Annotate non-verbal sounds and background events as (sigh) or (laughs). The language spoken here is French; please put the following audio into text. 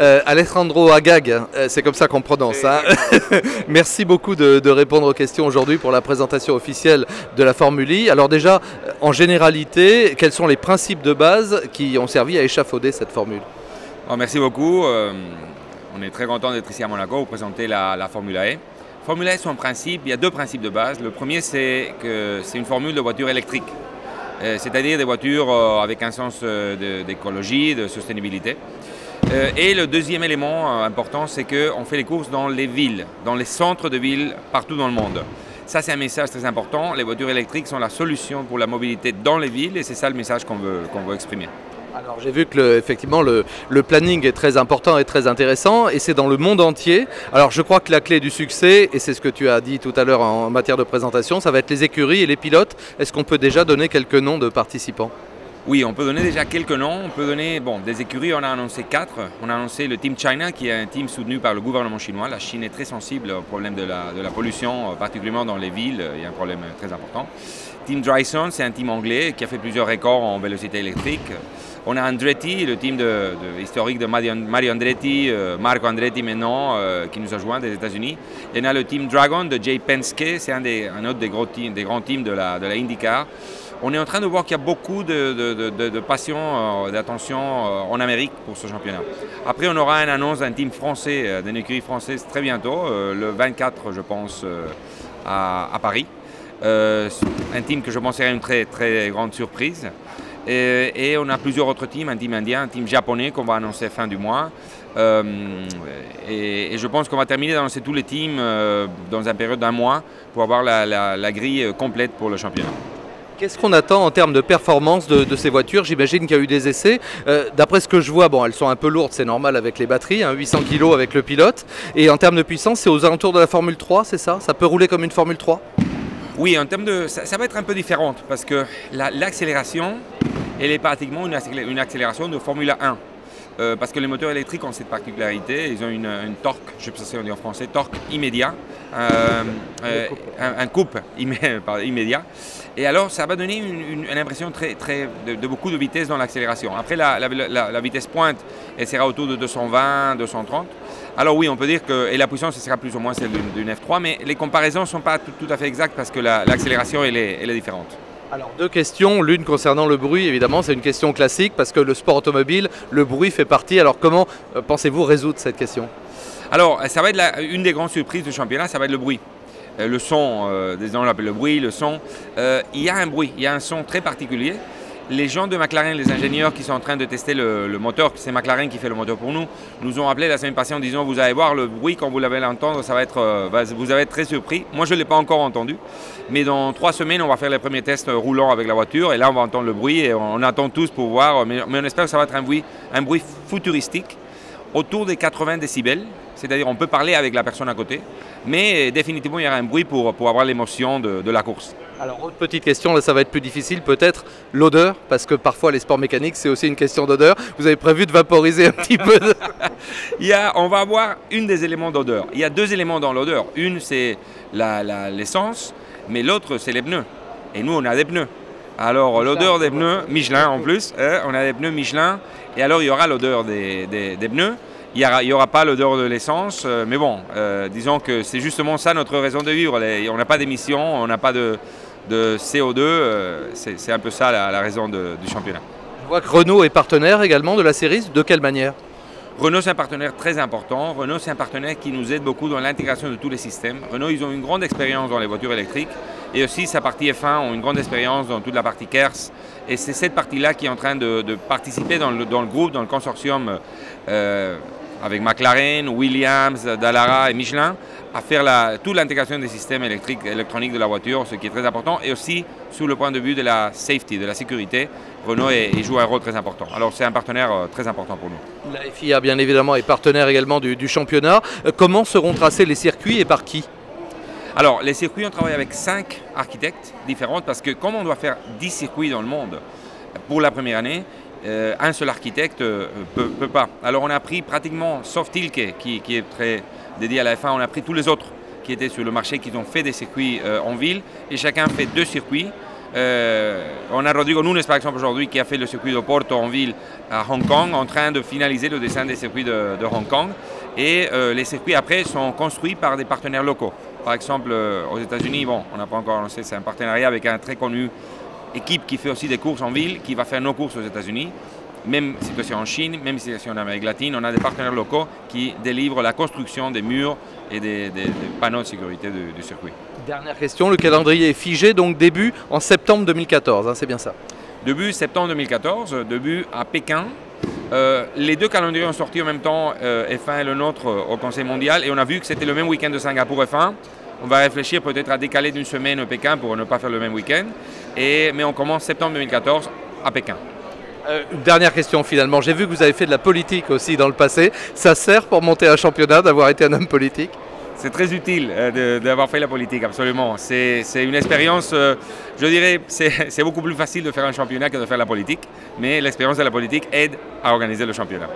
Euh, Alejandro Agag, euh, c'est comme ça qu'on prononce. Hein (laughs) Merci beaucoup de, de, répondre aux questions aujourd'hui pour la présentation officielle de la Formule I. Alors déjà, en généralité, quels sont les principes de base qui ont servi à échafauder cette formule? Merci beaucoup. Euh, on est très content d'être ici à Monaco pour présenter la, la Formule E. Formule E, son principe, il y a deux principes de base. Le premier, c'est que c'est une formule de voiture électrique, c'est-à-dire des voitures avec un sens d'écologie, de, de sustainabilité. Euh, et le deuxième élément euh, important, c'est qu'on fait les courses dans les villes, dans les centres de villes, partout dans le monde. Ça, c'est un message très important. Les voitures électriques sont la solution pour la mobilité dans les villes et c'est ça le message qu'on veut, exprimer. Alors j'ai vu que le, planning est très important et très intéressant et c'est dans le monde entier. Alors je crois que la clé du succès, et c'est ce que tu as dit tout à l'heure en matière de présentation, ça va être les écuries et les pilotes. Est-ce qu'on peut déjà donner quelques noms de participants? Oui, on peut donner déjà quelques noms. On peut donner bon, des écuries, on a annoncé quatre. On a annoncé le Team China, qui est un team soutenu par le gouvernement chinois. La Chine est très sensible au problème de la, pollution, euh, particulièrement dans les villes. Il y a un problème très important. Team Dryson, c'est un team anglais qui a fait plusieurs records en vélocité électrique. On a Andretti, le team historique de Mario Andretti, euh, Marco Andretti maintenant, euh, qui nous a joint des États-Unis. Et on a le team Dragon de Jay Penske, c'est un, autre des grands teams de la, de la IndyCar on est en train de voir qu'il y a beaucoup de, passion, euh, d'attention euh, en Amérique pour ce championnat. Après, on aura une annonce d'un team français, euh, d'une écurie française très bientôt, le 24, je pense, à, Paris. un team que je pense sera une très, très grande surprise. Et, on a plusieurs autres teams, un team indien, un team japonais qu'on va annoncer fin du mois. Et, je pense qu'on va terminer d'annoncer tous les teams dans une période d'un mois pour avoir la grille complète pour le championnat. Qu'est-ce qu'on attend en termes de performance de, ces voitures? J'imagine qu'il y a eu des essais. Euh, D'après ce que je vois, bon, elles sont un peu lourdes, c'est normal avec les batteries, hein, 800 kg avec le pilote. Et en termes de puissance, c'est aux alentours de la Formule 3, c'est ça? Ça peut rouler comme une Formule 3 Oui, en termes de, ça, va être un peu différent parce que l'accélération, la, elle est pratiquement une, accélération de Formule 1. Euh, parce que les moteurs électriques ont cette particularité, ils ont une, torque, je ne sais pas si on dit en français, torque immédiat, un, un, coupe (laughs) immédiat. Et alors, ça va donner une, une, une impression très, très de, de, beaucoup de vitesse dans l'accélération. Après, la, la, la, la, vitesse pointe, elle sera autour de 220, 230. Alors oui, on peut dire que et la puissance sera plus ou moins celle d'une F3, mais les comparaisons ne sont pas tout, tout, à fait exactes parce que l'accélération, elle, elle est différente. Alors deux questions, l'une concernant le bruit évidemment, c'est une question classique parce que le sport automobile, le bruit fait partie. Alors comment euh, pensez-vous résoudre cette question? Alors ça va être une des grandes surprises du championnat, ça va être le bruit. Euh, le son, euh, des gens l'appellent le bruit, le son. Euh, il y a un bruit, il y a un son très particulier les gens de McLaren, les ingénieurs qui sont en train de tester le, le moteur, c'est McLaren qui fait le moteur pour nous, nous ont appelé la semaine passée en disant vous allez voir le bruit quand vous l'avez l'entendre, ça va être, euh, vous allez être très surpris. Moi je ne l'ai pas encore entendu, mais dans trois semaines on va faire les premiers tests roulant avec la voiture et là on va entendre le bruit et on, on attend tous pour voir, mais, mais, on espère que ça va être un bruit, un bruit futuristique autour des 80 décibels, c'est-à-dire on peut parler avec la personne à côté, mais définitivement il y aura un bruit pour, pour avoir l'émotion de, de, la course. Alors autre petite question, là ça va être plus difficile, peut-être l'odeur, parce que parfois les sports mécaniques c'est aussi une question d'odeur. Vous avez prévu de vaporiser un petit peu de... (laughs) il y a, On va avoir une des éléments d'odeur. Il y a deux éléments dans l'odeur. Une c'est l'essence, mais l'autre c'est les pneus. Et nous on a des pneus. Alors l'odeur des pneus, Michelin en plus, hein, on a des pneus Michelin, et alors il y aura l'odeur des, des, des, pneus. Il n'y aura, pas l'odeur de l'essence, euh, mais bon, euh, disons que c'est justement ça notre raison de vivre. Les, on n'a pas d'émissions, on n'a pas de, de CO2, euh, c'est un peu ça la, la raison de, du championnat. Je vois que Renault est partenaire également de la série, de quelle manière? Renault, c'est un partenaire très important. Renault, c'est un partenaire qui nous aide beaucoup dans l'intégration de tous les systèmes. Renault, ils ont une grande expérience dans les voitures électriques et aussi sa partie F1 ont une grande expérience dans toute la partie KERS. Et c'est cette partie-là qui est en train de, de participer dans le, dans le, groupe, dans le consortium euh, avec McLaren, Williams, Dallara et Michelin à faire la, toute l'intégration des systèmes électriques, électroniques de la voiture, ce qui est très important, et aussi sous le point de vue de la safety, de la sécurité, Renault est, joue un rôle très important. Alors c'est un partenaire euh, très important pour nous. La FIA bien évidemment est partenaire également du, du championnat. Euh, comment seront tracés les circuits et par qui? Alors, les circuits, on travaille avec cinq architectes différents parce que comme on doit faire 10 circuits dans le monde pour la première année, euh, un seul architecte ne euh, peut, pas. Alors on a pris pratiquement, sauf Tilke, qui, qui, est très dédié à la F1, on a pris tous les autres qui étaient sur le marché, qui ont fait des circuits euh, en ville, et chacun fait deux circuits. On a Rodrigo Nunes par exemple aujourd'hui qui a fait le circuit de Porto en ville à Hong Kong en train de finaliser le dessin des circuits de, Hong Kong. Et les circuits après sont construits par des partenaires locaux. Par exemple aux États-Unis, bon, on n'a pas encore lancé, c'est un partenariat avec un très connu équipe qui fait aussi des courses en ville, qui va faire nos courses aux États-Unis. Même situation en Chine, même situation en Amérique latine, on a des partenaires locaux qui délivrent la construction des murs et des, panneaux de sécurité du circuit. Dernière question, le calendrier est figé, donc début en septembre 2014, hein, c'est bien ça Début septembre 2014, début à Pékin. Euh, les deux calendriers ont sorti en même temps, euh, F1 et le nôtre, euh, au Conseil mondial, et on a vu que c'était le même week-end de Singapour F1. On va réfléchir peut-être à décaler d'une semaine au Pékin pour ne pas faire le même week-end. mais on commence septembre 2014 à Pékin. une dernière question finalement. J'ai vu que vous avez fait de la politique aussi dans le passé. Ça sert pour monter un championnat d'avoir été un homme politique? C'est très utile euh, d'avoir fait la politique, absolument. C'est une expérience, euh, je dirais, c'est beaucoup plus facile de faire un championnat que de faire la politique, mais l'expérience de la politique aide à organiser le championnat.